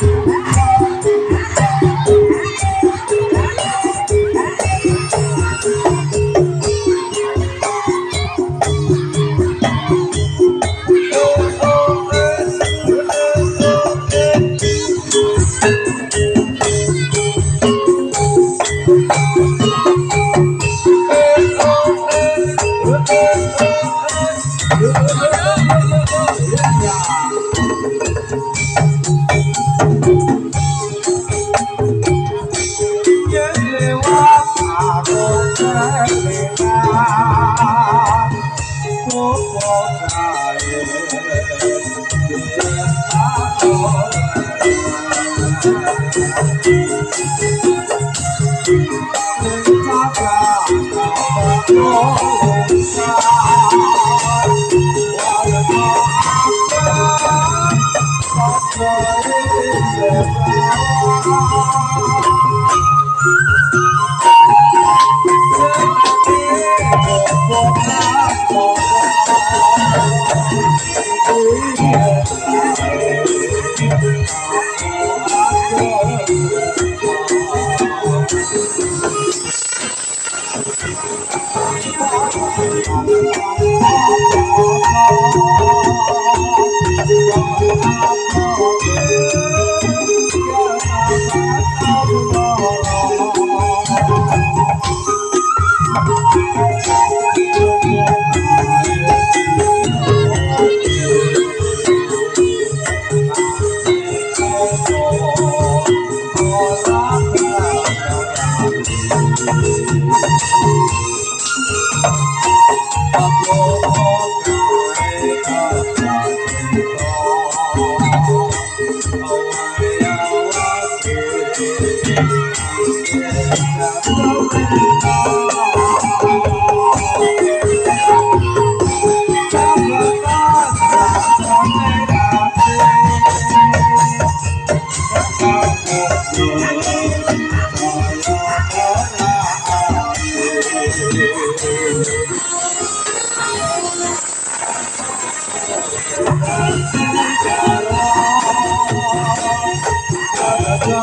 Yeah. sol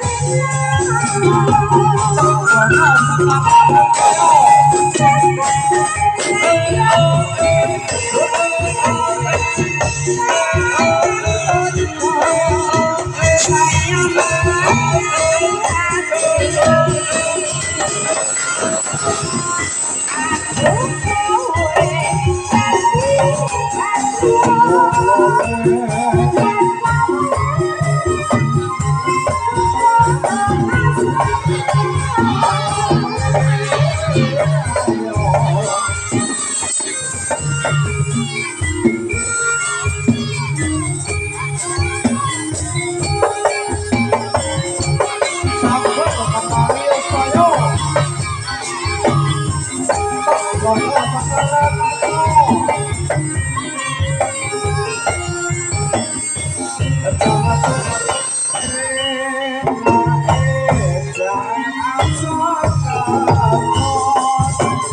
Oh,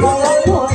我来我